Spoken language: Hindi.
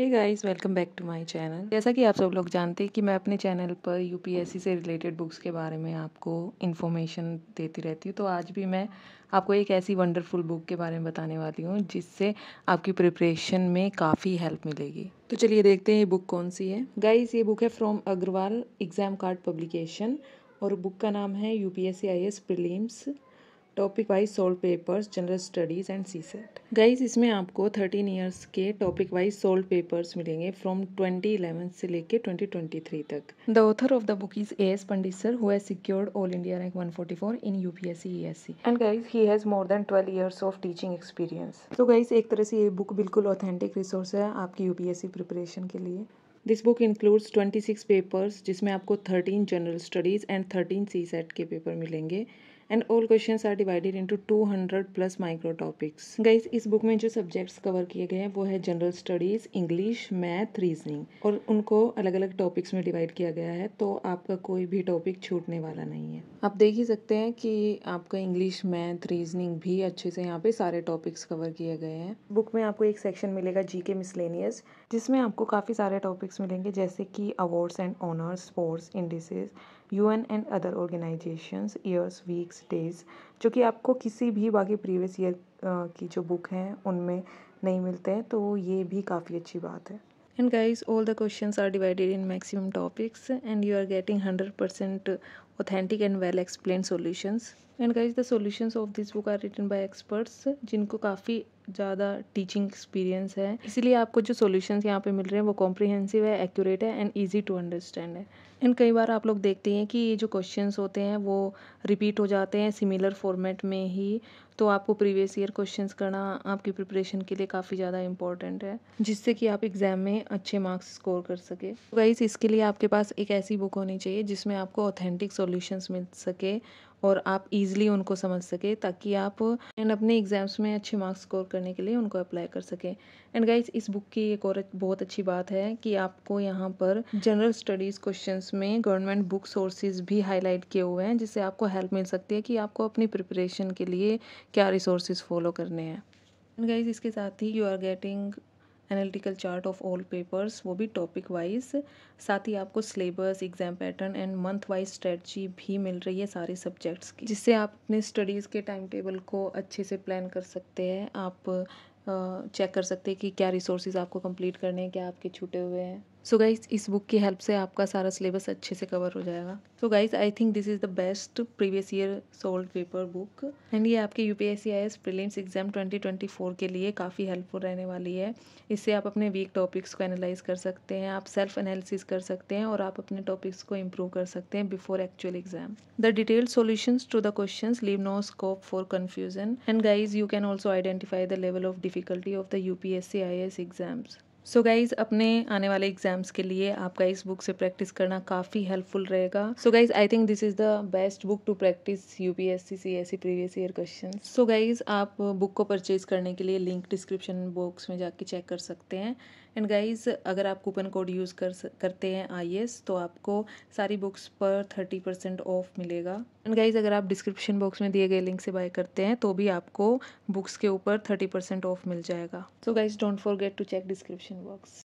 Hey guys welcome back to my channel जैसा कि आप सब लोग जानते हैं कि मैं अपने चैनल पर यूपीएससी से रिलेटेड बुक्स के बारे में आपको इन्फॉर्मेशन देती रहती हूँ तो आज भी मैं आपको एक ऐसी वंडरफुल बुक के बारे में बताने वाली हूँ, जिससे आपकी प्रिपरेशन में काफ़ी हेल्प मिलेगी। तो चलिए देखते हैं ये बुक कौन सी है। गाइज़ ये बुक है from Agarwal exam card publication और बुक का नाम है U P S topic wise solved papers general studies and C sat guys इसमें आपको थर्टीन ईयर्स के टॉपिक वाइज सोल्व पेपर्स मिलेंगे फ्रॉम ट्वेंटी इलेवन से लेके ट्वेंटी ट्वेंटी थ्री तक. The author of the book is A S Pandit sir who has secured all India rank one forty four in U P S C E S C and guys he has more than twelve years of teaching experience तो गाइज़ एक तरह से ये बुक बिल्कुल ऑथेंटिक रिसोर्स है आपकी U P S C preparation के लिए. This book includes twenty six papers जिसमें आपको thirteen general studies and thirteen C sat के पेपर मिलेंगे. And all question are divided into 200 plus micro topics guys इस बुक में जो सब्जेक्ट्स कवर किए गए हैं, वो है general studies English math reasoning और उनको अलग अलग टॉपिक्स में डिवाइड किया गया है तो आपका कोई भी टॉपिक छूटने वाला नहीं है। आप देख ही सकते हैं कि आपका इंग्लिश मैथ रीजनिंग भी अच्छे से यहाँ पे सारे टॉपिक्स कवर किए गए हैं। बुक में आपको एक सेक्शन मिलेगा जी के मिसलेनियस जिसमें आपको काफ़ी सारे टॉपिक्स मिलेंगे, जैसे कि awards and honours sports indices UN and other organisations years weeks six days जो कि आपको किसी भी बाकी प्रीवियस ईयर की जो बुक हैं, उनमें नहीं मिलते हैं तो ये भी काफ़ी अच्छी बात है। And guys all the question are divided in maximum topics and you are getting hundred percent authentic and well explained solutions. And guys, the solutions of this book are written by experts जिनको काफ़ी ज़्यादा टीचिंग एक्सपीरियंस है। इसीलिए आपको जो सॉल्यूशंस यहाँ पे मिल रहे हैं, वो कॉम्प्रिहेंसिव है एक्यूरेट है एंड इजी टू अंडरस्टैंड है। एंड कई बार आप लोग देखते हैं कि ये जो क्वेश्चंस होते हैं, वो रिपीट हो जाते हैं सिमिलर फॉर्मेट में ही। तो आपको प्रीवियस ईयर क्वेश्चंस करना आपकी प्रिपरेशन के लिए काफ़ी ज़्यादा इंपॉर्टेंट है, जिससे कि आप एग्ज़ाम में अच्छे मार्क्स स्कोर कर सके। गाइस तो इसके लिए आपके पास एक ऐसी बुक होनी चाहिए, जिसमें आपको ऑथेंटिक सॉल्यूशंस मिल सके और आप इजीली उनको समझ सके ताकि आप एंड अपने एग्ज़ाम्स में अच्छे मार्क्स स्कोर करने के लिए उनको अप्लाई कर सकें। एंड गाइज़ इस बुक की एक और बहुत अच्छी बात है कि आपको यहाँ पर जनरल स्टडीज़ क्वेश्चंस में गवर्नमेंट बुक सोर्सेज भी हाईलाइट किए हुए हैं, जिससे आपको हेल्प मिल सकती है कि आपको अपनी प्रिपरेशन के लिए क्या रिसोर्सेज फॉलो करने हैं। एंड गाइज़ इसके साथ ही you are getting analytical chart of all papers वो भी टॉपिक वाइज साथ ही आपको syllabus exam pattern and month wise strategy भी मिल रही है सारे सब्जेक्ट्स की। जिससे आप अपने स्टडीज़ के टाइम टेबल को अच्छे से प्लान कर सकते हैं। आप चेक कर सकते हैं कि क्या रिसोर्सेज आपको कंप्लीट करने हैं, क्या आपके छूटे हुए हैं। सो so गाइज़ इस बुक की हेल्प से आपका सारा सिलेबस अच्छे से कवर हो जाएगा। So guys I think this is the best previous year solved paper book and ये आपके U P S C I S prelims exam twenty twenty four के लिए काफ़ी हेल्पफुल रहने वाली है। इससे आप अपने वीक टॉपिक्स को एनालाइज कर सकते हैं, आप सेल्फ एनालिसिस कर सकते हैं और आप अपने टॉपिक्स को इम्प्रूव कर सकते हैं before actual exam the detailed solutions to the question leave no scope for confusion and guys you can also identify the level of difficulty of the U P S C I S exams so so guys अपने आने वाले एग्ज़ाम्स के लिए आपका इस बुक से प्रैक्टिस करना काफ़ी हेल्पफुल रहेगा। So guys I think this is the best book to practise U P S C C S C previous year question so guys आप बुक को परचेज करने के लिए लिंक डिस्क्रिप्शन बॉक्स में जाके चेक कर सकते हैं। एंड गाइज़ अगर आप कूपन कोड यूज़ कर करते हैं आईएस तो आपको सारी बुक्स पर थर्टी परसेंट ऑफ़ मिलेगा। एंड गाइज़ अगर आप डिस्क्रिप्शन बॉक्स में दिए गए लिंक से बाय करते हैं तो भी आपको बुक्स के ऊपर थर्टी परसेंट ऑफ़ मिल जाएगा। So guys don't forget to check description box